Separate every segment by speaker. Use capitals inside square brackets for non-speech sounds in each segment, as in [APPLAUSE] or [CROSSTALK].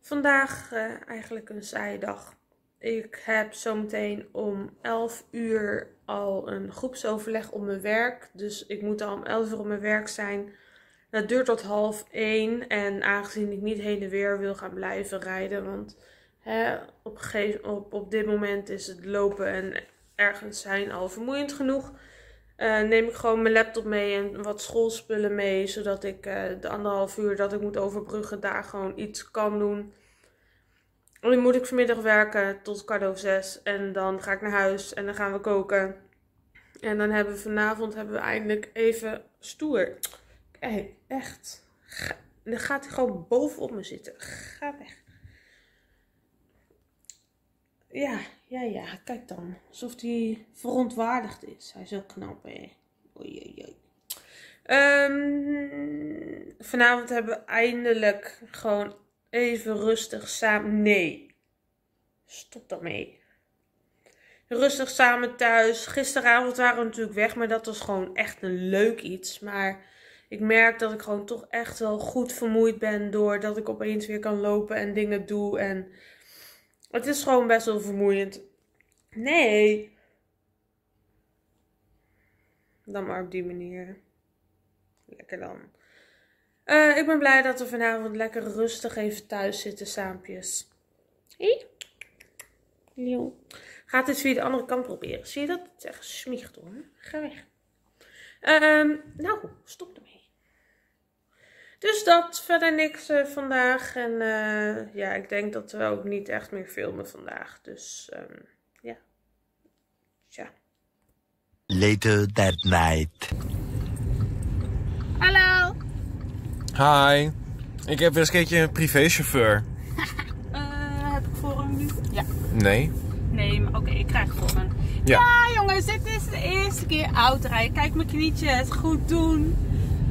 Speaker 1: Vandaag uh, eigenlijk een saaie dag. Ik heb zometeen om 11 uur al een groepsoverleg op mijn werk. Dus ik moet al om 11 uur op mijn werk zijn. Dat duurt tot half 1. En aangezien ik niet heen en weer wil gaan blijven rijden. Want hè, op, op, op dit moment is het lopen en ergens zijn al vermoeiend genoeg. Uh, neem ik gewoon mijn laptop mee en wat schoolspullen mee. Zodat ik uh, de anderhalf uur dat ik moet overbruggen daar gewoon iets kan doen. En dan moet ik vanmiddag werken tot kwart over zes. En dan ga ik naar huis en dan gaan we koken. En dan hebben we vanavond hebben we eindelijk even stoer. Kijk, echt. dan gaat hij gewoon bovenop me zitten. Ga weg. Ja, ja, ja. Kijk dan. Alsof hij verontwaardigd is. Hij is ook knap, hè. Oei, oei, oei. Um, vanavond hebben we eindelijk gewoon even rustig samen. Nee. Stop daarmee. Rustig samen thuis. Gisteravond waren we natuurlijk weg, maar dat was gewoon echt een leuk iets. Maar ik merk dat ik gewoon toch echt wel goed vermoeid ben doordat ik opeens weer kan lopen en dingen doe. En het is gewoon best wel vermoeiend. Nee. Dan maar op die manier. Lekker dan. Uh, ik ben blij dat we vanavond lekker rustig even thuis zitten, saampjes. Hé? Hey? Gaat dit via de andere kant proberen. Zie je dat? Het is echt smicht hoor. Ga weg. Um, nou, stop ermee. Dus dat, verder niks uh, vandaag. En uh, ja, ik denk dat we ook niet echt meer filmen vandaag. Dus um, ja. Tja.
Speaker 2: Later that night.
Speaker 3: Hallo.
Speaker 4: Hi. Ik heb weer eens een keertje een privéchauffeur.
Speaker 3: uh, [LAUGHS] heb ik voor hem nu? Ja.
Speaker 4: Nee.
Speaker 3: Nee, maar oké, okay, ik krijg voor hem. Ja. ja. jongens, dit is de eerste keer autorijden. Kijk mijn knietjes, goed doen.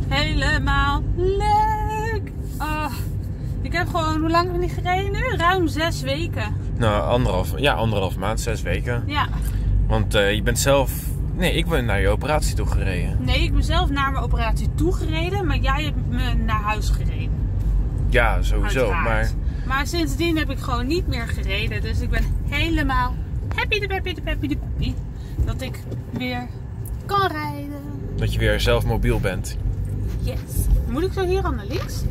Speaker 3: Helemaal leuk. Oh, ik heb gewoon, hoe lang heb ik niet gereden nu? Ruim zes weken.
Speaker 4: Nou, anderhalf, ja, anderhalf maand, zes weken.
Speaker 3: Ja.
Speaker 4: Want uh, je bent zelf Nee, ik ben naar je operatie toe gereden.
Speaker 3: Nee, ik ben zelf naar mijn operatie toe gereden, maar jij hebt me naar huis gereden.
Speaker 4: Ja, sowieso. Maar...
Speaker 3: maar sindsdien heb ik gewoon niet meer gereden. Dus ik ben helemaal happy de happy de happy de happy. Dat ik weer kan rijden.
Speaker 4: Dat je weer zelf mobiel bent.
Speaker 3: Yes. Moet ik zo hier aan naar links?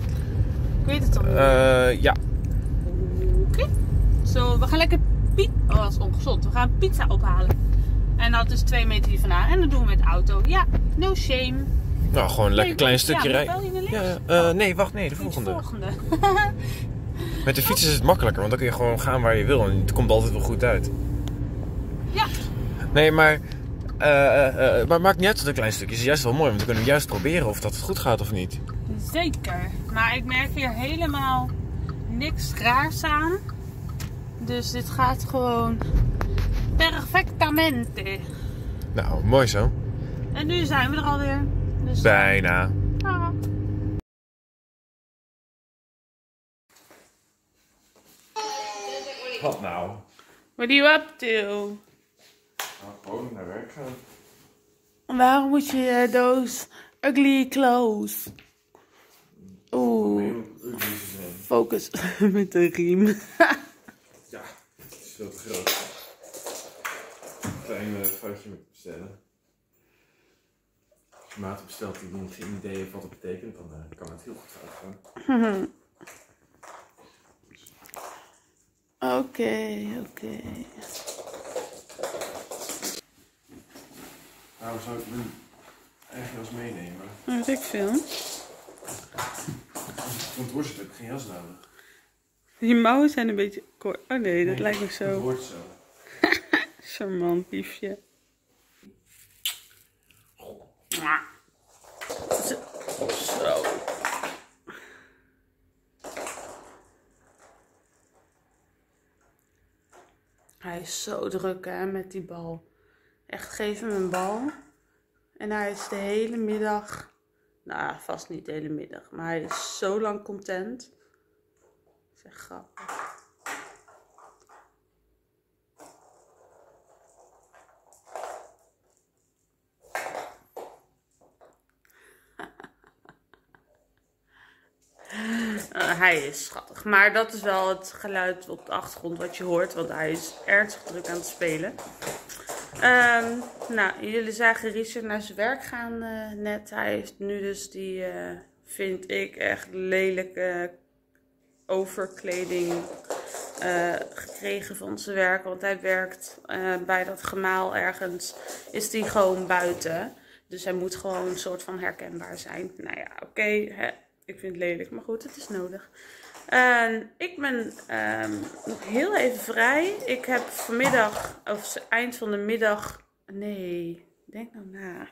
Speaker 3: Ik weet het al.
Speaker 4: Uh, ja.
Speaker 3: Oké. Zo, we gaan lekker pizza. Oh, dat is ongezond. We gaan pizza ophalen. En dat is twee meter hier vandaan. En dat doen we met de auto. Ja, no shame.
Speaker 4: Nou, gewoon een lekker klein stukje
Speaker 3: ja,
Speaker 4: rijden. Ja, uh, nee, wacht, nee, de volgende.
Speaker 3: De volgende. [LAUGHS]
Speaker 4: met de fiets is het makkelijker, want dan kun je gewoon gaan waar je wil. En het komt altijd wel goed uit.
Speaker 3: Ja.
Speaker 4: Nee, maar... Uh, uh, maar maakt niet uit dat een klein stukje is juist wel mooi. Want dan kunnen we juist proberen of dat het goed gaat of niet.
Speaker 3: Zeker. Maar ik merk hier helemaal niks raars aan. Dus dit gaat gewoon Perfectamente.
Speaker 4: Nou, mooi zo.
Speaker 3: En nu zijn we er alweer. Dus
Speaker 4: Bijna.
Speaker 3: Ah.
Speaker 4: Wat nou?
Speaker 3: What are you up to?
Speaker 4: Nou, gewoon naar werk gaan.
Speaker 3: Waarom moet je those ugly clothes? Oeh. Focus [LAUGHS] met de riem. [LAUGHS]
Speaker 4: ja, het is veel te groot klein foutje met bestellen. Als je maat bestelt die niet geen idee heeft wat het betekent, dan uh, kan het heel goed fout gaan. [LAUGHS]
Speaker 3: Oké, oké.
Speaker 4: Waarom zou ik nu eigenlijk jas meenemen?
Speaker 3: Weet ik veel.
Speaker 4: Want het heb ik geen jas nodig.
Speaker 3: Die mouwen zijn een beetje kort. Oh nee, dat lijkt me zo.
Speaker 4: Het wordt zo. [LAUGHS]
Speaker 3: Charmant liefje. Zo. Hij is zo druk hè, met die bal. Echt, geef hem een bal. En hij is de hele middag, nou vast niet de hele middag, maar hij is zo lang content. Zeg grappig. [LAUGHS]
Speaker 1: hij is schattig. Maar dat is wel het geluid op de achtergrond wat je hoort. Want hij is ernstig druk aan het spelen. Ehm, nou, jullie zagen Richard naar zijn werk gaan eh, net. Hij heeft nu dus die, eh, vind ik, echt lelijke overkleding eh, gekregen van zijn werk. Want hij werkt bij dat gemaal ergens. Is die gewoon buiten. Dus hij moet gewoon een soort van herkenbaar zijn. Nou ja, oké. ik vind het lelijk, maar goed, het is nodig. En ik ben ehm, nog heel even vrij. Ik heb vanmiddag, of eind van de middag. Nee, denk nou na.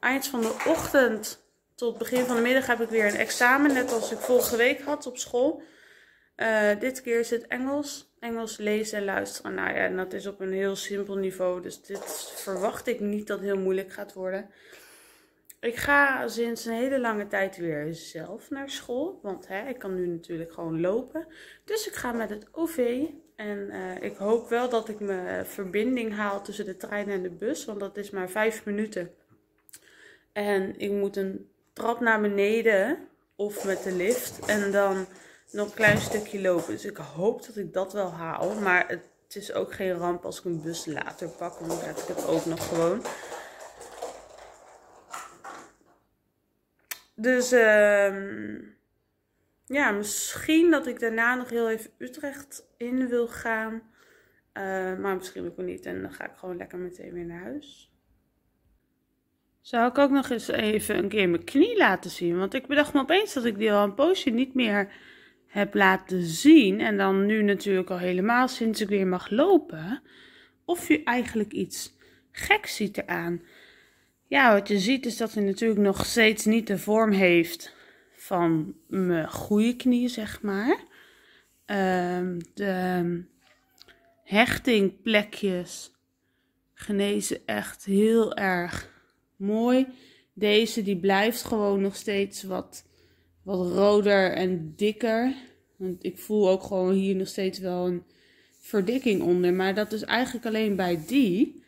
Speaker 1: Eind van de ochtend tot begin van de middag heb ik weer een examen. Net als ik vorige week had op school. Uh, dit keer is het Engels. Engels lezen en luisteren. Nou ja, en dat is op een heel simpel niveau. Dus dit verwacht ik niet dat heel moeilijk gaat worden. Ik ga sinds een hele lange tijd weer zelf naar school. Want hè, ik kan nu natuurlijk gewoon lopen. Dus ik ga met het OV. En uh, ik hoop wel dat ik mijn verbinding haal tussen de trein en de bus. Want dat is maar vijf minuten. En ik moet een trap naar beneden. Of met de lift. En dan nog een klein stukje lopen. Dus ik hoop dat ik dat wel haal. Maar het is ook geen ramp als ik een bus later pak. Want dan heb ik het ook nog gewoon. Dus uh, ja, misschien dat ik daarna nog heel even Utrecht in wil gaan. Uh, maar misschien ook niet. En dan ga ik gewoon lekker meteen weer naar huis. Zou ik ook nog eens even een keer mijn knie laten zien? Want ik bedacht me opeens dat ik die al een poosje niet meer heb laten zien, en dan nu natuurlijk al helemaal sinds ik weer mag lopen, of je eigenlijk iets geks ziet eraan. Ja, wat je ziet is dat hij natuurlijk nog steeds niet de vorm heeft van mijn goede knie, zeg maar. Um, de hechtingplekjes genezen echt heel erg mooi. Deze die blijft gewoon nog steeds wat wat roder en dikker. Want ik voel ook gewoon hier nog steeds wel een verdikking onder. Maar dat is eigenlijk alleen bij die.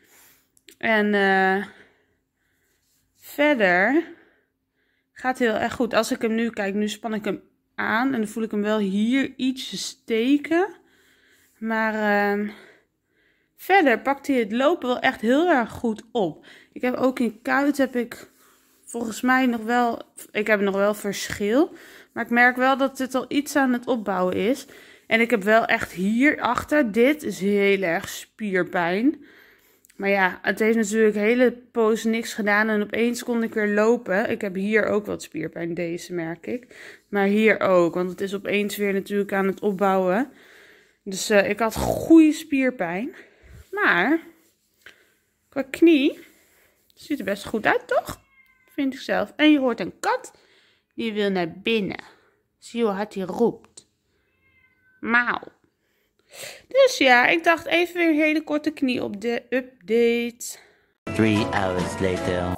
Speaker 1: En uh, verder gaat heel erg goed. Als ik hem nu kijk, nu span ik hem aan. En dan voel ik hem wel hier ietsje steken. Maar uh, verder pakt hij het lopen wel echt heel erg goed op. Ik heb ook in kuit heb ik volgens mij nog wel, ik heb nog wel verschil. Maar ik merk wel dat dit al iets aan het opbouwen is. En ik heb wel echt hierachter, dit is heel erg spierpijn. Maar ja, het heeft natuurlijk hele poos niks gedaan en opeens kon ik weer lopen. Ik heb hier ook wat spierpijn, deze merk ik. Maar hier ook, want het is opeens weer natuurlijk aan het opbouwen. Dus uh, ik had goede spierpijn. Maar qua knie ziet er best goed uit, toch? vind ik zelf. En je hoort een kat, die wil naar binnen. Zie hoe hard hij roept. Mauw. Dus ja, ik dacht even weer een hele korte knie op de update.
Speaker 2: Three hours later.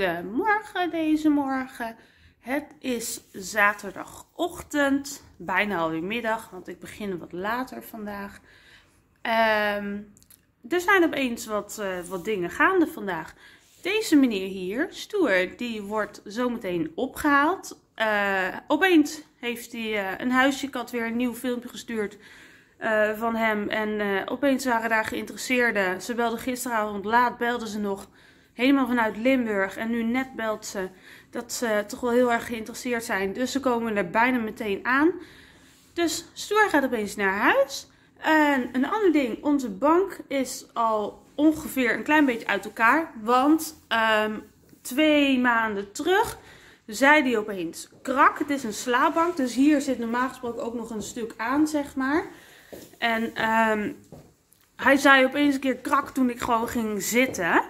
Speaker 1: Goedemorgen deze morgen. Het is zaterdagochtend, bijna alweer middag, want ik begin wat later vandaag. Um, er zijn opeens wat, uh, wat dingen gaande vandaag. Deze meneer hier, Stoer, die wordt zometeen opgehaald. Uh, opeens heeft hij uh, een huisje. Ik weer een nieuw filmpje gestuurd van hem. En opeens waren daar geïnteresseerden. Ze belden gisteravond laat, belden ze nog helemaal vanuit Limburg. En nu net belt ze dat ze toch wel heel erg geïnteresseerd zijn. Dus ze komen er bijna meteen aan. Dus Stoer gaat opeens naar huis. En een ander ding, onze bank is al ongeveer een klein beetje uit elkaar. Want um, twee maanden terug zei die opeens krak. Het is een slaapbank, dus hier zit normaal gesproken ook nog een stuk aan, zeg maar. En um, hij zei opeens een keer krak toen ik gewoon ging zitten.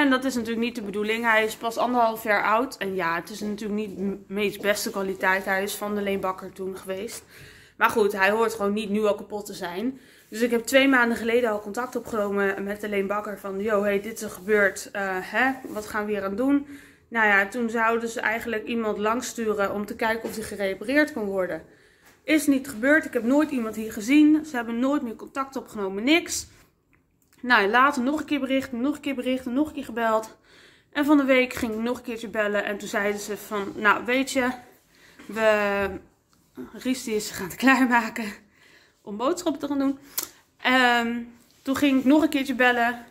Speaker 1: En dat is natuurlijk niet de bedoeling. Hij is pas anderhalf jaar oud. En ja, het is natuurlijk niet de meest beste kwaliteit. Hij is van de Leenbakker toen geweest. Maar goed, hij hoort gewoon niet nu al kapot te zijn. Dus ik heb twee maanden geleden al contact opgenomen met Alleen Bakker van, yo, hey, dit is gebeurd, eh, hè? wat gaan we hier aan doen? Nou ja, toen zouden ze eigenlijk iemand langsturen om te kijken of die gerepareerd kon worden. Is niet gebeurd, ik heb nooit iemand hier gezien, ze hebben nooit meer contact opgenomen, niks. Nou, later nog een keer berichten, nog een keer berichten, nog een keer gebeld. En van de week ging ik nog een keertje bellen en toen zeiden ze van, nou weet je, we, Ries die is gaan [LAUGHS] klaarmaken om boodschappen te gaan doen. Ehm, toen ging ik nog een keertje bellen.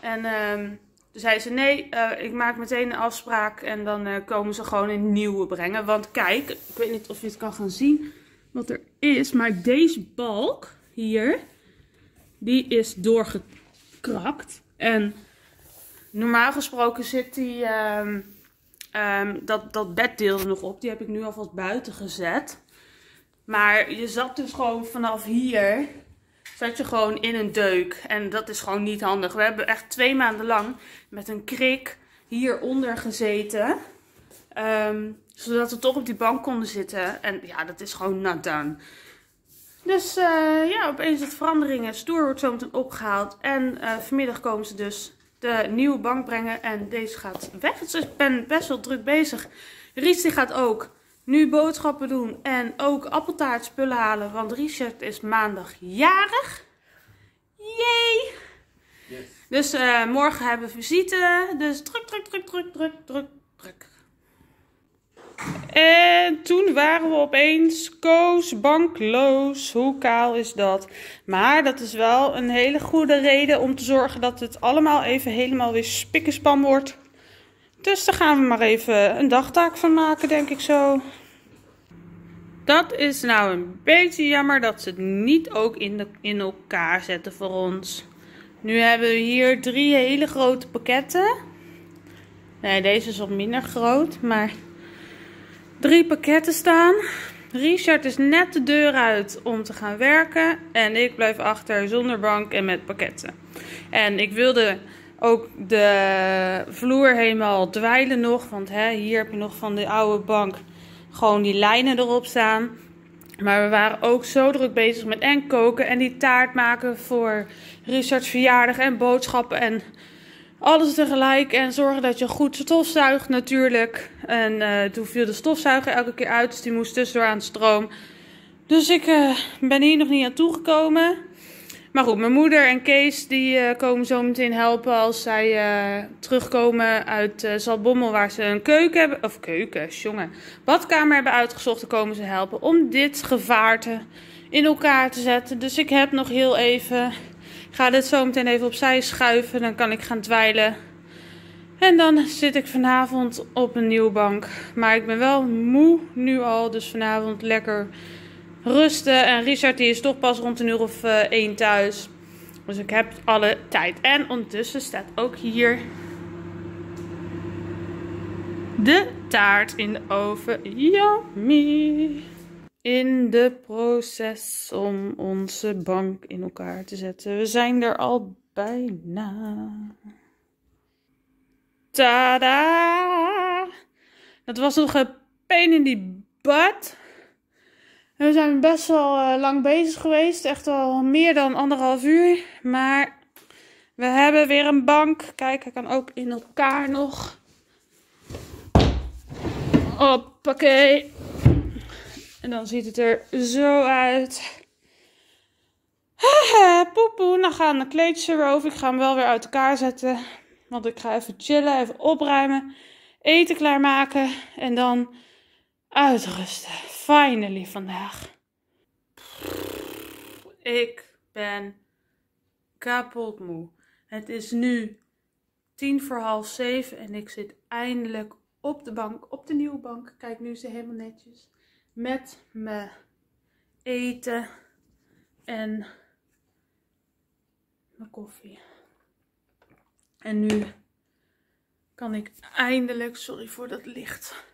Speaker 1: En ehm, toen zei ze: Nee, eh, ik maak meteen een afspraak. En dan eh, komen ze gewoon een nieuwe brengen. Want kijk, ik weet niet of je het kan gaan zien wat er is. Maar deze balk hier, die is En normaal gesproken zit die, ehm, ehm, dat, dat beddeel er nog op. Die heb ik nu alvast buiten gezet. Maar je zat dus gewoon vanaf hier, zat je gewoon in een deuk. En dat is gewoon niet handig. We hebben echt twee maanden lang met een krik hieronder gezeten. Ehm, zodat we toch op die bank konden zitten. En ja, dat is gewoon not done. Dus uh, ja, opeens het veranderingen. Stoer wordt zo meteen opgehaald. En uh, vanmiddag komen ze dus de nieuwe bank brengen. En deze gaat weg. Dus ik ben best wel druk bezig. Ries die gaat ook nu boodschappen doen en ook appeltaartspullen halen. Want Richard is maandag jarig. Yay! Yes. Dus uh, morgen hebben we visite. Dus druk, druk, druk, druk, druk, druk, druk. En toen waren we opeens koos, bankloos. Hoe kaal is dat? Maar dat is wel een hele goede reden om te zorgen dat het allemaal even helemaal weer spikkenspan wordt. Dus daar gaan we maar even een dagtaak van maken, denk ik zo. Dat is nou een beetje jammer dat ze het niet ook in, in elkaar zetten voor ons. Nu hebben we hier drie hele grote pakketten. Nee, deze is wat minder groot, maar drie pakketten staan. Richard is net de deur uit om te gaan werken. En ik blijf achter zonder bank en met pakketten. En ik wilde ook de vloer helemaal dweilen nog. Want hè, hier heb je nog van de oude bank gewoon die lijnen erop staan. Maar we waren ook zo druk bezig met en koken en die taart maken voor Richards verjaardag en boodschappen en alles tegelijk. En zorgen dat je goed stofzuigt natuurlijk. En uh, toen viel de stofzuiger elke keer uit, dus die moest tussendoor aan de stroom. Dus ik uh, ben hier nog niet aan toegekomen. Maar goed, mijn moeder en Kees die uh, komen zo meteen helpen als zij terugkomen uit uh, Zalbommel waar ze een keuken hebben, of keuken, jongen, badkamer hebben uitgezocht. Dan komen ze helpen om dit gevaarte in elkaar te zetten. Dus ik heb nog heel even, ga dit zo meteen even opzij schuiven, dan kan ik gaan dweilen. En dan zit ik vanavond op een nieuwe bank. Maar ik ben wel moe nu al, dus vanavond lekker rusten. En Richard die is toch pas rond een uur of uh, één thuis. Dus ik heb alle tijd. En ondertussen staat ook hier de taart in de oven. Yummy! In de proces om onze bank in elkaar te zetten. We zijn er al bijna. Tada! Dat was nog een pain in die butt we zijn best wel uh, lang bezig geweest. Echt al meer dan anderhalf uur. Maar we hebben weer een bank. Kijk, hij kan ook in elkaar nog. Hoppakee. En dan ziet het er zo uit. Poepoe, dan gaan de kleedjes erover. Ik ga hem wel weer uit elkaar zetten. Want ik ga even chillen, even opruimen. Eten klaarmaken. En dan uitrusten. Finally vandaag. Ik ben kapot moe. Het is nu tien voor half zeven en ik zit eindelijk op de bank, op de nieuwe bank. Kijk, nu is ze helemaal netjes. Met mijn eten en mijn koffie. En nu kan ik eindelijk, sorry voor dat licht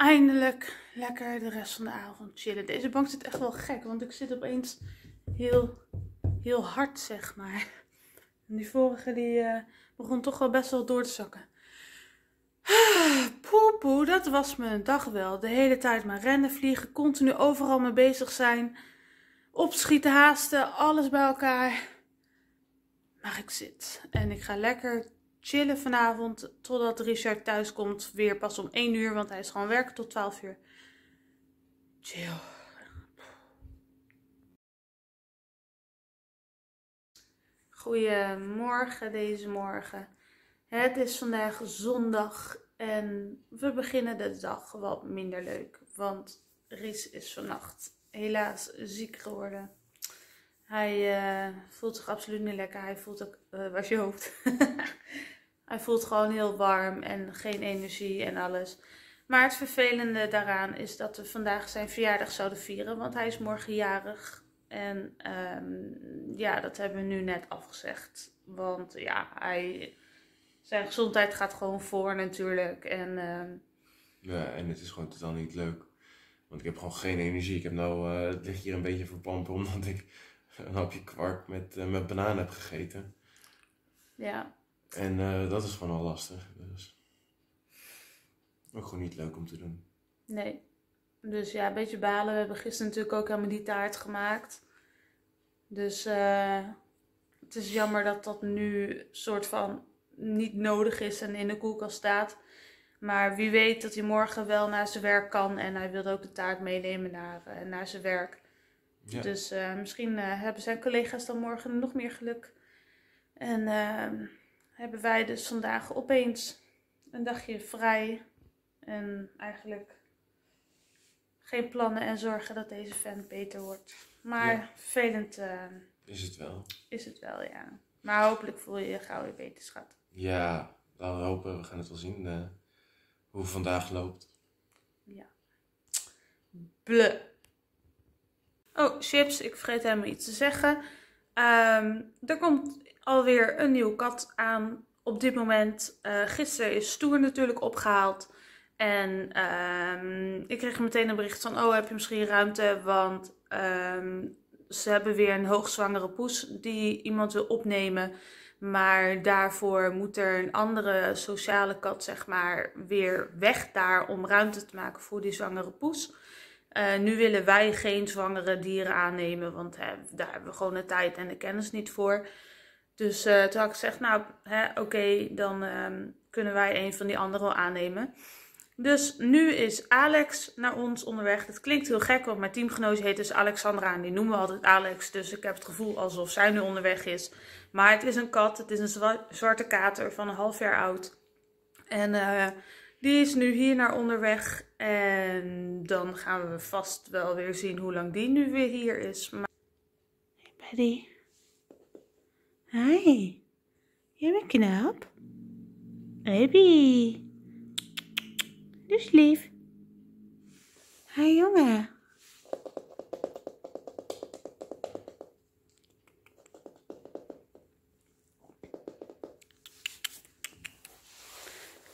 Speaker 1: eindelijk lekker de rest van de avond chillen. Deze bank zit echt wel gek, want ik zit opeens heel, heel hard, zeg maar. En die vorige die uh, begon toch wel best wel door te zakken. Poepoe, dat was mijn dag wel. De hele tijd maar rennen, vliegen, continu overal mee bezig zijn. opschieten, haasten, alles bij elkaar. Maar ik zit en ik ga lekker chillen vanavond totdat Richard thuis komt. Weer pas om 1 uur, want hij is gewoon werken tot 12 uur. Chill. Goedemorgen deze morgen. Het is vandaag zondag en we beginnen de dag wat minder leuk. Want Ries is vannacht helaas ziek geworden. Hij eh, voelt zich absoluut niet lekker. Hij voelt ook, uh, waar je hoofd? [LAUGHS] Hij voelt gewoon heel warm en geen energie en alles. Maar het vervelende daaraan is dat we vandaag zijn verjaardag zouden vieren, want hij is morgen jarig. En um, ja, dat hebben we nu net afgezegd. Want ja, hij, zijn gezondheid gaat gewoon voor natuurlijk. En, um...
Speaker 4: Ja, en het is gewoon totaal niet leuk. Want ik heb gewoon geen energie. Ik heb nou, uh, het ligt hier een beetje verpampen [LAUGHS] omdat ik een hapje kwark met, uh, met banaan heb gegeten.
Speaker 1: Ja.
Speaker 4: En uh, dat is gewoon al lastig. Dus ook gewoon niet leuk om te doen.
Speaker 1: Nee. Dus ja, een beetje balen. We hebben gisteren natuurlijk ook helemaal die taart gemaakt. Dus het is jammer dat dat nu soort van niet nodig is en in de koelkast staat. Maar wie weet dat hij morgen wel naar zijn werk kan. En hij wilde ook de taart meenemen naar, uh, naar zijn werk. Ja. Dus uh, misschien hebben zijn collega's dan morgen nog meer geluk. En ehm, hebben wij dus vandaag opeens een dagje vrij. En eigenlijk geen plannen en zorgen dat deze vent beter wordt. Maar ja. vervelend uh,
Speaker 4: is het wel.
Speaker 1: Is het wel, ja. Maar hopelijk voel je je gauw weer beter, schat.
Speaker 4: Ja, laten we hopen. We gaan het wel zien uh, hoe vandaag loopt.
Speaker 1: Ja. Ble. Oh, chips. Ik vergeet helemaal iets te zeggen. Um, er komt alweer een nieuwe kat aan op dit moment. Uh, gisteren is Stoer natuurlijk opgehaald. En um, ik kreeg meteen een bericht van, oh heb je misschien ruimte? Want um, ze hebben weer een hoogzwangere poes die iemand wil opnemen. Maar daarvoor moet er een andere sociale kat, zeg maar, weer weg daar om ruimte te maken voor die zwangere poes. Uh, nu willen wij geen zwangere dieren aannemen, want hè, daar hebben we gewoon de tijd en de kennis niet voor. Dus uh, toen had ik gezegd, nou, oké, dan um, kunnen wij een van die anderen wel aannemen. Dus nu is Alex naar ons onderweg. Het klinkt heel gek, want mijn teamgenoot heet dus Alexandra en die noemen we altijd Alex. Dus ik heb het gevoel alsof zij nu onderweg is. Maar het is een kat, het is een zwa zwarte kater van een half jaar oud. En uh, die is nu hier naar onderweg. En dan gaan we vast wel weer zien hoe lang die nu weer hier is. Maar... Hey Paddy. Hi. Jij bent knap. Baby. Dus lief. Hi jongen.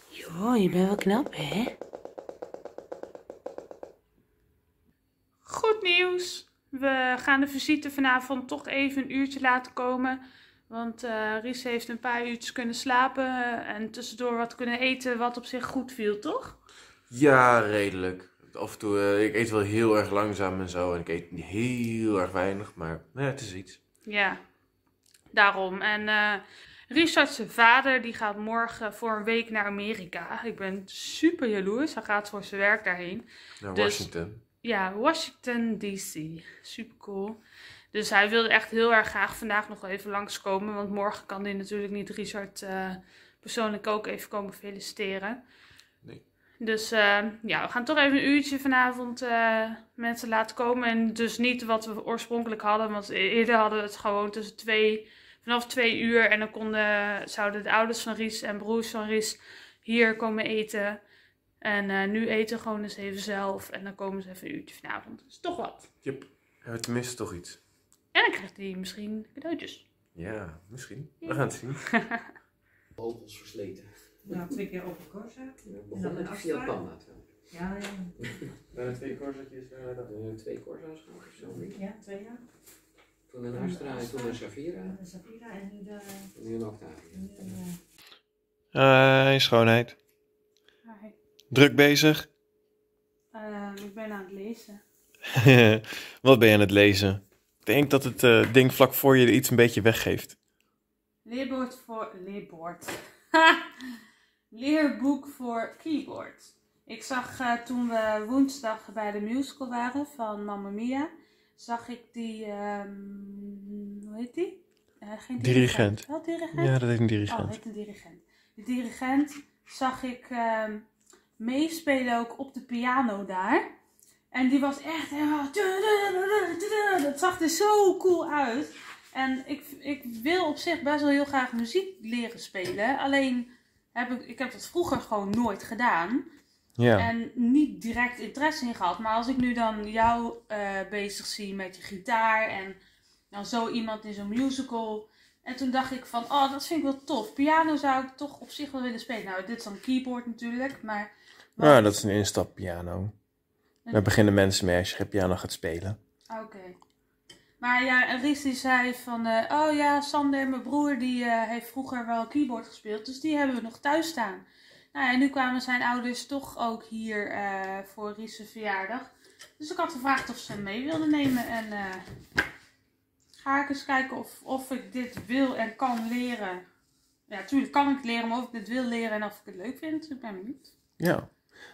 Speaker 1: Joh, je bent wel knap, hè? Goed nieuws. We gaan de visite vanavond toch even een uurtje laten komen. Want uh, Ries heeft een paar uurtjes kunnen slapen en tussendoor wat kunnen eten wat op zich goed viel, toch?
Speaker 4: Ja, redelijk. Af en toe, uh, ik eet wel heel erg langzaam en zo. En ik eet heel erg weinig, maar nou ja, het is iets.
Speaker 1: Ja, daarom. En uh, Richard, zijn vader, die gaat morgen voor een week naar Amerika. Ik ben super jaloers. Hij gaat voor zijn werk daarheen.
Speaker 4: Naar dus, Washington.
Speaker 1: Ja, Washington DC. Super cool. Dus hij wilde echt heel erg graag vandaag nog even langskomen. Want morgen kan hij natuurlijk niet Richard uh, persoonlijk ook even komen feliciteren.
Speaker 4: Nee.
Speaker 1: Dus uh, ja, we gaan toch even een uurtje vanavond uh, mensen laten komen. En dus niet wat we oorspronkelijk hadden. Want eerder hadden we het gewoon tussen twee, vanaf twee uur. En dan konden, zouden de ouders van Ries en broers van Ries hier komen eten. En uh, nu eten we gewoon eens even zelf. En dan komen ze even een uurtje vanavond. Dus toch wat.
Speaker 4: Yep. Ja, tenminste toch iets.
Speaker 1: En dan krijgt hij misschien cadeautjes.
Speaker 4: Ja, misschien. We gaan het zien. [LAUGHS]
Speaker 5: Vogels versleten.
Speaker 6: Nou, twee keer over Corsa.
Speaker 5: Ja, begon met via Panda trouwens.
Speaker 6: Ja, ja.
Speaker 4: Bijna twee korsatjes.
Speaker 5: Uh, twee Corsa's gehad of zo.
Speaker 6: Ja, twee jaar.
Speaker 5: Toen een Astra en toen een Safira.
Speaker 6: Een Safira en nu de...
Speaker 5: En nu een Octavia.
Speaker 6: een,
Speaker 4: Hi, schoonheid.
Speaker 1: Hi.
Speaker 4: Druk bezig?
Speaker 1: Uh, ik ben aan het lezen. [LAUGHS]
Speaker 4: Wat ben je aan het lezen? denk dat het eh, ding vlak voor je iets een beetje weggeeft.
Speaker 1: Leerboord voor. Leerboord. [LAUGHS] Leerboek voor keyboard. Ik zag eh, toen we woensdag bij de musical waren van Mamma Mia, zag ik die. ehm, hoe heet die? Eh, geen
Speaker 4: Dirigent.
Speaker 1: Wel dirigent?
Speaker 4: Ja, dat is een
Speaker 1: Oh,
Speaker 4: dirigent.
Speaker 1: heet een dirigent. De dirigent zag ik ehm, meespelen ook op de piano daar. En die was echt helemaal... Dat zag er zo cool uit. En ik, ik wil op zich best wel heel graag muziek leren spelen. Alleen heb ik, ik heb dat vroeger gewoon nooit gedaan.
Speaker 4: Ja.
Speaker 1: En niet direct interesse in gehad. Maar als ik nu dan jou eh, bezig zie met je gitaar en dan zo iemand in zo'n musical. En toen dacht ik van, oh, dat vind ik wel tof. Piano zou ik toch op zich wel willen spelen. Nou, dit is dan keyboard natuurlijk, maar...
Speaker 4: Nou, dat is een instappiano. Daar beginnen mensen mee als je piano gaat spelen.
Speaker 1: Oké. Maar ja, en Ries die zei van, eh, oh ja, Sander mijn broer die eh, heeft vroeger wel keyboard gespeeld, dus die hebben we nog thuis staan. Nou ja, en nu kwamen zijn ouders toch ook hier eh, voor Ries' verjaardag. Dus ik had gevraagd of ze hem mee wilden nemen en ga ik eens kijken of, of ik dit wil en kan leren. Ja, natuurlijk kan ik het leren, maar of ik dit wil leren en of ik het leuk vind, ik ben benieuwd.
Speaker 4: Ja.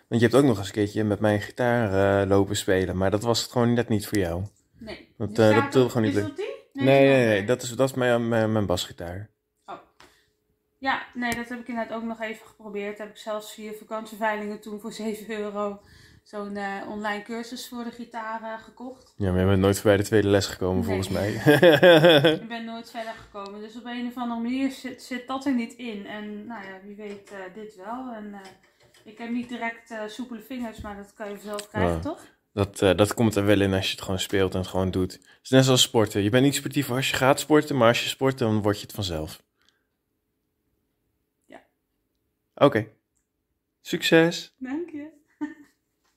Speaker 4: Want je hebt ook nog eens een keertje met mijn gitaar lopen spelen. Maar dat was het gewoon net niet voor jou.
Speaker 1: Nee.
Speaker 4: Dat, eh, dat wil
Speaker 1: op-
Speaker 4: gewoon niet lukken.
Speaker 1: dat?
Speaker 4: Nee, nee, nee. Dat is, dat is mijn, mijn, mijn basgitaar.
Speaker 1: Ja, nee, dat heb ik inderdaad ook nog even geprobeerd. Heb ik zelfs via vakantieveilingen toen voor 7 euro zo'n eh, online cursus voor de gitaar eh, gekocht.
Speaker 4: Ja, maar je bent nooit voorbij de tweede les gekomen,
Speaker 1: Nee.
Speaker 4: volgens mij. [LAUGHS]
Speaker 1: Ik ben nooit verder gekomen. Dus op een of andere manier zit, zit dat er niet in. En nou ja, wie weet dit wel. En ik heb niet direct soepele vingers, maar dat kan je zelf krijgen,
Speaker 4: Ja.
Speaker 1: toch?
Speaker 4: Dat, eh, dat komt er wel in als je het gewoon speelt en het gewoon doet. Het is net zoals sporten. Je bent niet sportief als je gaat sporten, maar als je sport, dan word je het vanzelf.
Speaker 1: Ja.
Speaker 4: Oké. Succes.
Speaker 1: Dank je.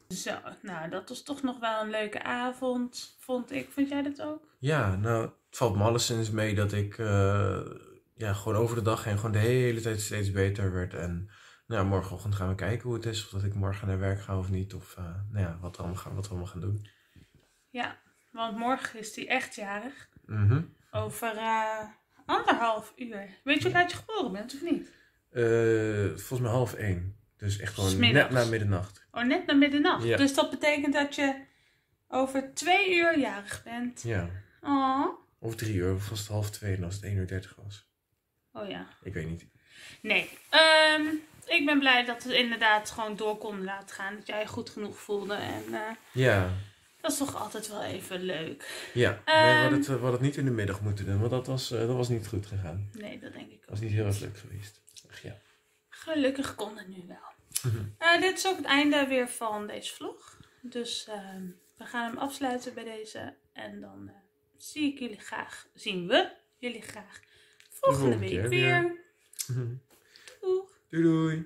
Speaker 1: [LAUGHS] Zo, nou dat was toch nog wel een leuke avond, vond ik. Vond jij dat ook?
Speaker 4: Ja, nou, het valt me alleszins mee dat ik eh, ja, gewoon over de dag heen gewoon de hele tijd steeds beter werd. En nou, morgenochtend gaan we kijken hoe het is. Of dat ik morgen naar werk ga of niet. Of eh, nou ja, wat, we allemaal gaan, wat we allemaal gaan doen.
Speaker 1: Ja, want morgen is hij echt jarig.
Speaker 4: Mhm.
Speaker 1: Over eh, anderhalf uur. Weet je hoe laat je geboren bent of niet?
Speaker 4: Eh, volgens mij half één. Dus echt gewoon net na middernacht.
Speaker 1: Oh, net na middernacht.
Speaker 4: Ja.
Speaker 1: Dus dat betekent dat je over twee uur jarig bent.
Speaker 4: Ja.
Speaker 1: Oh.
Speaker 4: Of drie uur, of was het half twee en als het 1 uur 30 was.
Speaker 1: Oh ja.
Speaker 4: Ik weet niet.
Speaker 1: Nee. Ehm, ik ben blij dat we inderdaad gewoon door konden laten gaan. Dat jij je goed genoeg voelde. En eh,
Speaker 4: Ja,
Speaker 1: dat is toch altijd wel even leuk.
Speaker 4: ja. Nee, we,
Speaker 1: Ehm.
Speaker 4: hadden het, we hadden het niet in de middag moeten doen, want dat was, eh, dat was niet goed gegaan.
Speaker 1: Nee, dat denk ik
Speaker 4: Dat
Speaker 1: ook.
Speaker 4: was niet heel erg leuk geweest. Ach ja.
Speaker 1: Gelukkig kon het nu wel.
Speaker 4: Mhm.
Speaker 1: Eh, dit is ook het einde weer van deze vlog. Dus ehm, we gaan hem afsluiten bij deze. En dan zie ik jullie graag, zien we jullie graag volgende
Speaker 4: volgende
Speaker 1: week
Speaker 4: keer
Speaker 1: weer.
Speaker 4: weer. [LAUGHS] Doei doei.